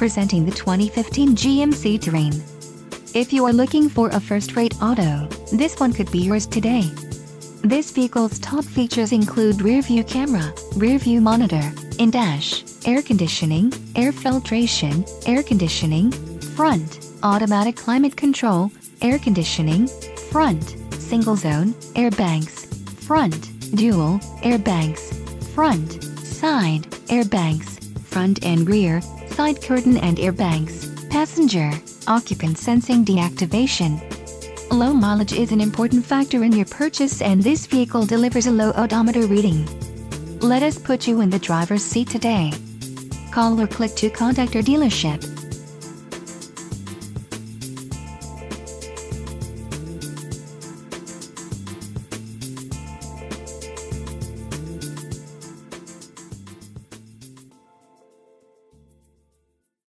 presenting the 2015 GMC Terrain. If you are looking for a first-rate auto, this one could be yours today. This vehicle's top features include rear-view camera, rear-view monitor, in-dash, air conditioning, air filtration, air conditioning, front, automatic climate control, air conditioning, front, single zone, airbags, front, dual, airbags, front, side, airbags, front and rear, side curtain and airbags, passenger, occupant sensing deactivation. Low mileage is an important factor in your purchase and this vehicle delivers a low odometer reading. Let us put you in the driver's seat today. Call or click to contact our dealership.